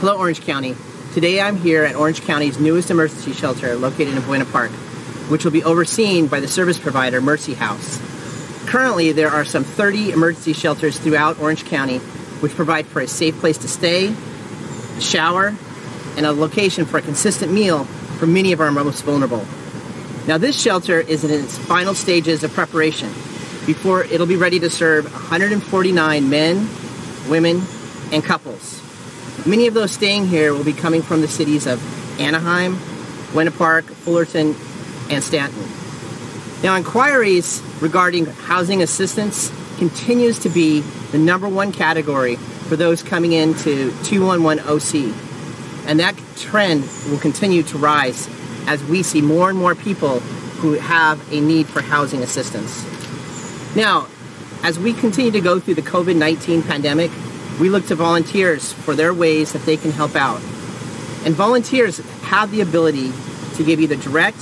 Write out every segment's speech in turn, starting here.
Hello, Orange County. Today I'm here at Orange County's newest emergency shelter located in Buena Park, which will be overseen by the service provider Mercy House. Currently, there are some 30 emergency shelters throughout Orange County, which provide for a safe place to stay, a shower, and a location for a consistent meal for many of our most vulnerable. Now, this shelter is in its final stages of preparation before it'll be ready to serve 149 men, women, and couples. Many of those staying here will be coming from the cities of Anaheim, Buena Park, Fullerton, and Stanton. Now, inquiries regarding housing assistance continues to be the number one category for those coming into 211 OC. And that trend will continue to rise as we see more and more people who have a need for housing assistance. Now, as we continue to go through the COVID 19 pandemic, we look to volunteers for their ways that they can help out. And volunteers have the ability to give either direct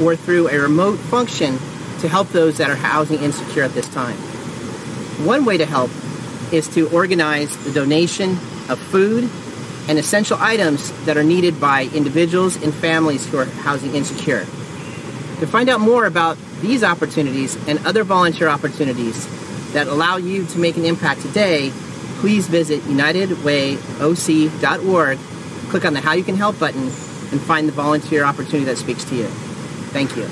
or through a remote function to help those that are housing insecure at this time. One way to help is to organize the donation of food and essential items that are needed by individuals and families who are housing insecure. To find out more about these opportunities and other volunteer opportunities that allow you to make an impact today, please visit UnitedWayOC.org, click on the How You Can Help button, and find the volunteer opportunity that speaks to you. Thank you.